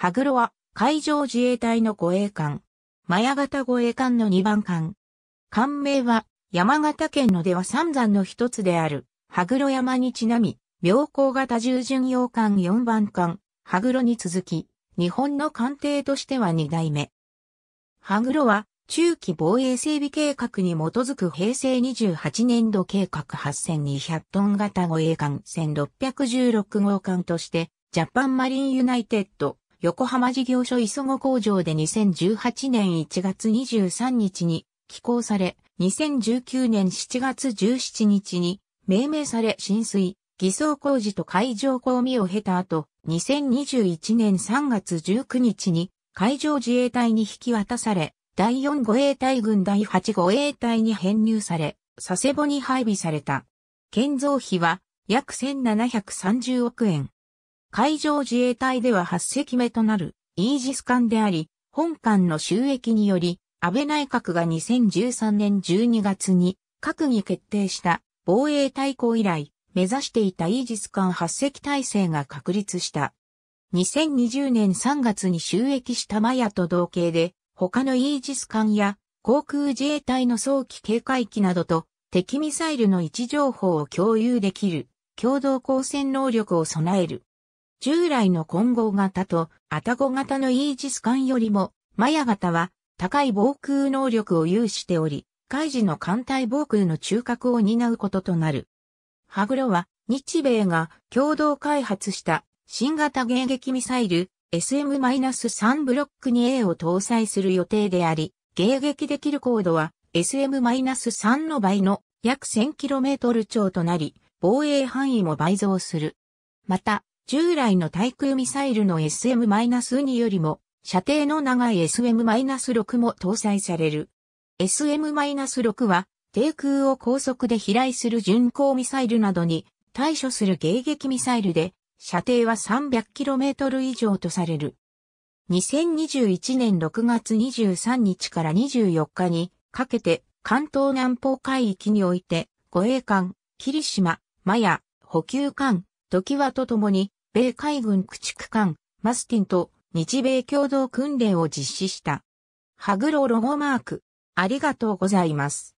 羽黒は海上自衛隊の護衛艦。まや型護衛艦の2番艦。艦名は山形県の出羽三山の一つである。羽黒山にちなみ、妙高型重巡洋艦。4番艦、羽黒に続き、日本の艦艇としては2代目。羽黒は中期防衛整備計画に基づく平成28年度計画。8200トン型護衛艦。1616号艦として、ジャパンマリンユナイテッド。横浜事業所磯子工場で2018年1月23日に起工され、2019年7月17日に命名され浸水、偽装工事と海上公務を経た後、2021年3月19日に海上自衛隊に引き渡され、第4護衛隊軍第8護衛隊に編入され、佐世保に配備された。建造費は約1730億円。海上自衛隊では8隻目となるイージス艦であり、本艦の収益により、安倍内閣が2013年12月に閣議決定した防衛大綱以来、目指していたイージス艦8隻体制が確立した。2020年3月に収益したマヤと同型で、他のイージス艦や航空自衛隊の早期警戒機などと敵ミサイルの位置情報を共有できる共同光線能力を備える従来の混合型とアタゴ型のイージス艦よりも、マヤ型は高い防空能力を有しており、海事の艦隊防空の中核を担うこととなる。ハグロは日米が共同開発した新型迎撃ミサイル SM-3 ブロック 2A を搭載する予定であり、迎撃できる高度は SM-3 の倍の約 1000km 超となり、防衛範囲も倍増する。また、従来の対空ミサイルの SM-2 よりも、射程の長い SM-6 も搭載される。SM-6 は、低空を高速で飛来する巡航ミサイルなどに対処する迎撃ミサイルで、射程は 300km 以上とされる。2021年6月23日から24日にかけて関東南方海域において護衛艦、霧島、マヤ、補給艦、時和とともに米海軍駆逐艦、マスティンと日米共同訓練を実施した。ハグロロゴマーク、ありがとうございます。